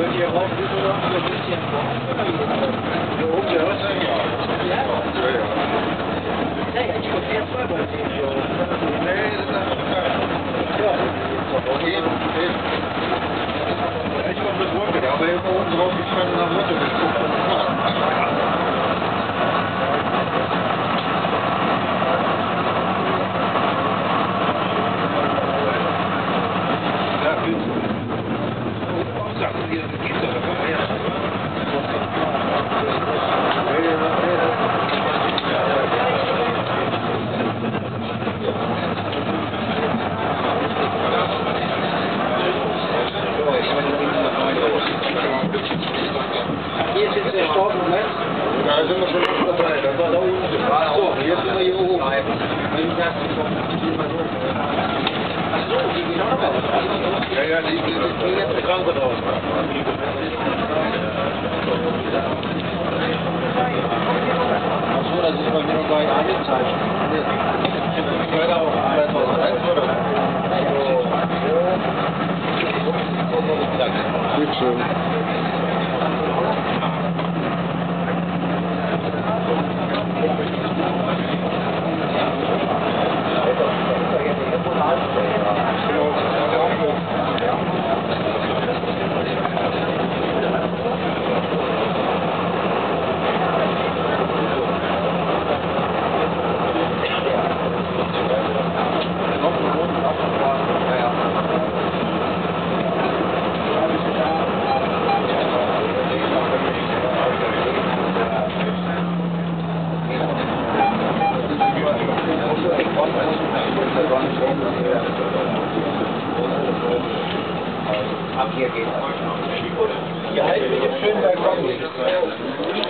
ja. Ja? Ja, ja. Ja, ja, ich komme jetzt mal bei dir. Nee, das ist Ja. Okay, okay. Ich mach das Wort wieder, aber hier oben drauf gestanden nach Motto Ja, gut. Sachen, die das geht doch, komm her. Hier ist jetzt der Staub, Moment. Da sind wir schon fast dabei. Das war da unten. So, Jetzt sind wir hier oben. Ach so, die gehen auch noch. Ja, ja, die, die, die gehen jetzt krank raus. Ach so, das ist bei mir noch gar nicht angezeigt. Ich werde auch 2001 oder? Geht Ab hier geht's. Ihr haltet mich schön bei Kombi.